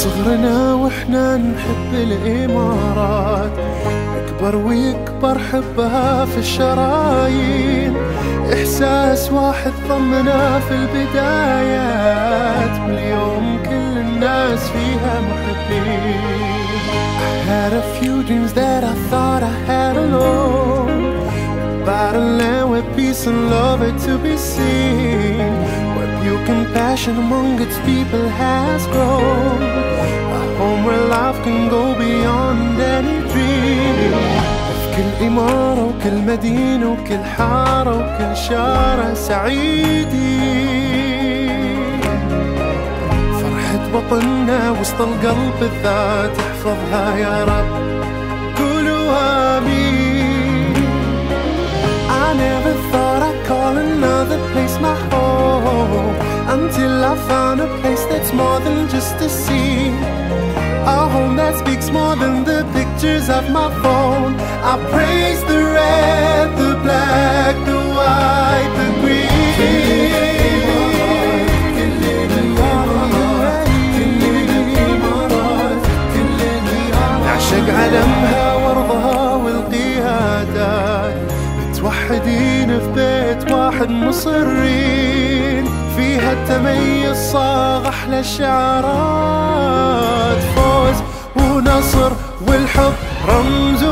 صغرنا وإحنا نحب الإمارات يكبر ويكبر حبها في الشرايين إحساس واحد ضمنا في البدايات باليوم كل الناس فيها محبين I had a few dreams that I thought I had alone About a land where peace and love are to be seen Where pure compassion among its people has grown can go beyond any dream. كل إمارة وكل مدينة وكل حارة وكل شارع سعيدين فرحة وطننا وسط القلب بالذات احفظها يا رب. قولوا آمين. I never thought I'd call another place my home Until I found speaks more than the pictures of my phone I praise the red, the black, the white, the green نعشق علمها وارضها والقيادات متوحدين في بيت واحد مصرين فيها التميز صاغ أحلى الشعارات والحب رمز